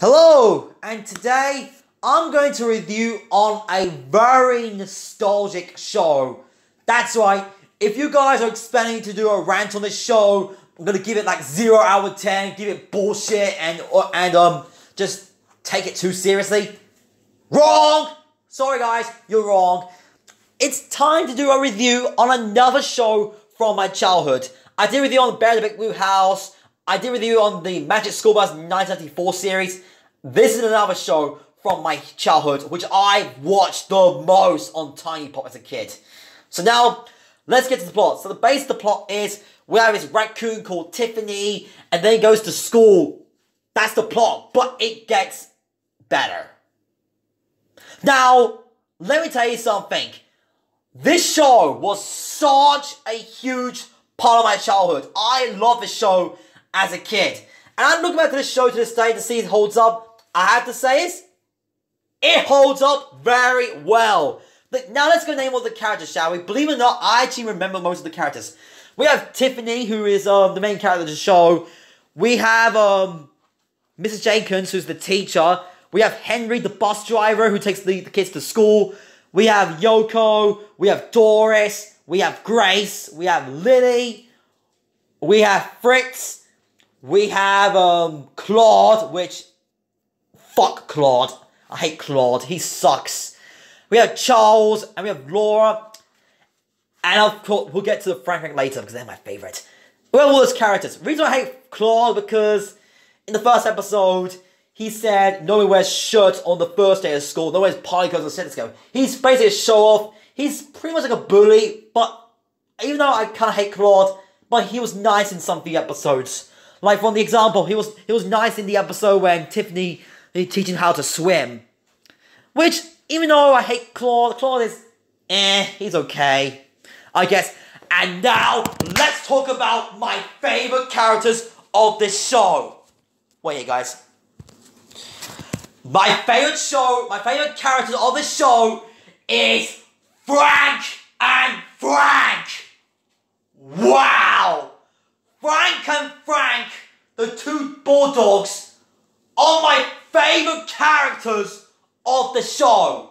Hello, and today I'm going to review on a very nostalgic show. That's right, if you guys are expecting to do a rant on this show, I'm gonna give it like 0 out of 10, give it bullshit, and, or, and um, just take it too seriously. Wrong! Sorry guys, you're wrong. It's time to do a review on another show from my childhood. I did a review on Bear the Big Blue House, I did review on the Magic School Bus 1994 series. This is another show from my childhood, which I watched the most on Tiny Pop as a kid. So now, let's get to the plot. So the base of the plot is we have this raccoon called Timothy, and then he goes to school. That's the plot, but it gets better. Now, let me tell you something. This show was such a huge part of my childhood. I love this show as a kid. And I'm looking back to this show to this day to see it holds up. I have to say is, it holds up very well. But now let's go name all the characters, shall we? Believe it or not, I actually remember most of the characters. We have Timothy, who is um, the main character of the show. We have um, Mrs. Jenkins, who's the teacher. We have Henry, the bus driver, who takes the, the kids to school. We have Yoko. We have Doris. We have Grace. We have Lily. We have Fritz. We have um, Claude, which fuck Claude. I hate Claude. He sucks. We have Charles and we have Laura. And of course, we'll get to the Frank later because they're my favorite. We have all those characters. The reason I hate Claude because in the first episode, he said no one wears shirts on the first day of school, no one wears party clothes on second go. He's basically a show off. He's pretty much like a bully, but even though I kind of hate Claude, but he was nice in some of the episodes. Like from the example, he was he was nice in the episode when Timothy teaching how to swim. Which, even though I hate Claude, Claude is eh, he's okay. I guess. And now, let's talk about my favorite characters of this show. Wait, guys. My favorite show, my favorite characters of this show is Frank and Frank. Wow! Frank and Frank, the two bulldogs, are my favorite characters of the show.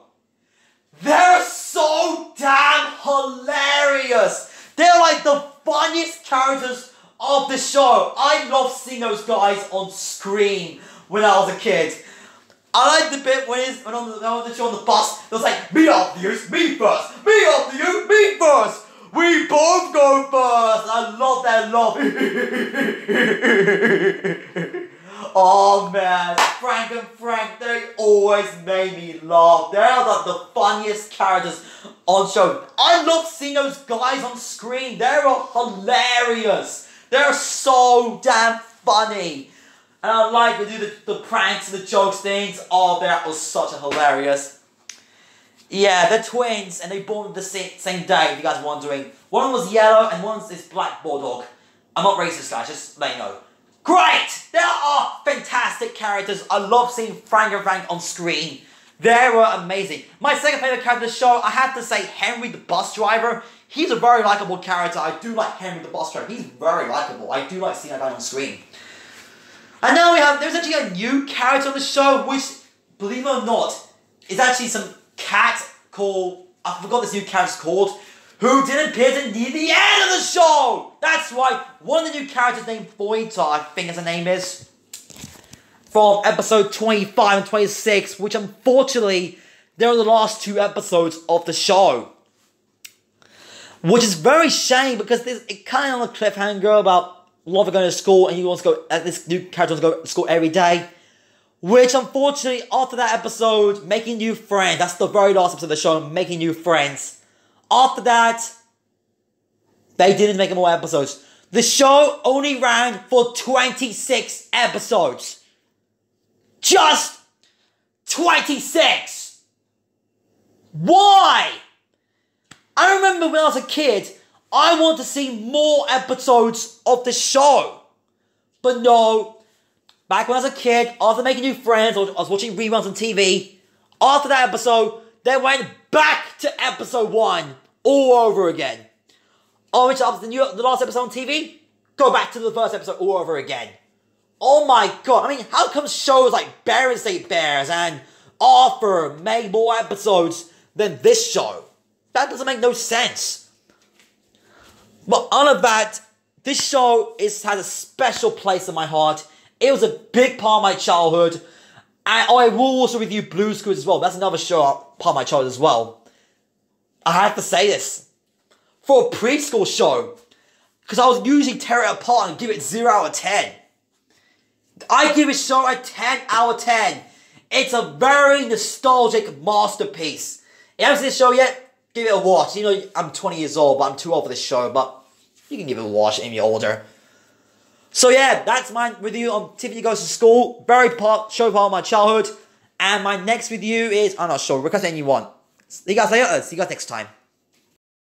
They're so damn hilarious. They're like the funniest characters of the show. I love seeing those guys on screen when I was a kid. I like the bit when, it's, when on the, on the show on the bus, it was like, me after you, me first, me after you, me first. We both go first. I love that love. oh man, Frank and Frank, they always made me laugh. They're like the funniest characters on show. I love seeing those guys on screen. They're hilarious. They're so damn funny. And I like to do the, the pranks and the jokes things. Oh, that was such a hilarious. Yeah, they're twins, and they born the same, same day, if you guys are wondering. One was yellow, and one's this black bulldog. I'm not racist, guys, just let you know. Great! There are fantastic characters. I love seeing Frank and Frank on screen. They were amazing. My second favorite character of the show, I have to say Henry the bus driver. He's a very likable character. I do like Henry the bus driver. He's very likable. I do like seeing that guy on screen. And now we have, there's actually a new character on the show, which, believe it or not, is actually some cat called, I forgot this new character's called, who didn't appear to near the end of the show! That's right, one of the new characters named Boita, I think his name is, from episode 25 and 26, which unfortunately, they're the last two episodes of the show. Which is very shame because this, it kind of on a cliffhanger about Lover going to school and he wants to go, uh, this new character wants to go to school every day. Which, unfortunately, after that episode, Making New Friends, that's the very last episode of the show, Making New Friends. After that, they didn't make more episodes. The show only ran for 26 episodes. Just 26! Why? I remember when I was a kid, I wanted to see more episodes of the show. But no, Back when I was a kid, after making new friends, I was watching reruns on TV. After that episode, they went back to episode one all over again. Oh, which after the, new, the last episode on TV, go back to the first episode all over again. Oh my god, I mean, how come shows like Berenstain Bears and Arthur made more episodes than this show? That doesn't make no sense. But other than that, this show is has a special place in my heart. It was a big part of my childhood. And I will also review Blue's Clues as well. That's another show part of my childhood as well. I have to say this. For a preschool show, because I was usually tear it apart and give it 0 out of 10. I give a show a 10 out of 10. It's a very nostalgic masterpiece. If you haven't seen this show yet, give it a watch. You know, I'm 20 years old, but I'm too old for this show, but you can give it a watch if you're older. So yeah, that's my review on Timothy Goes to School. Very part, show part of my childhood. And my next review is, I'm not sure, request anyone. See you guys later, see you guys next time.